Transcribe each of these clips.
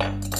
Bye.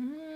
Mm.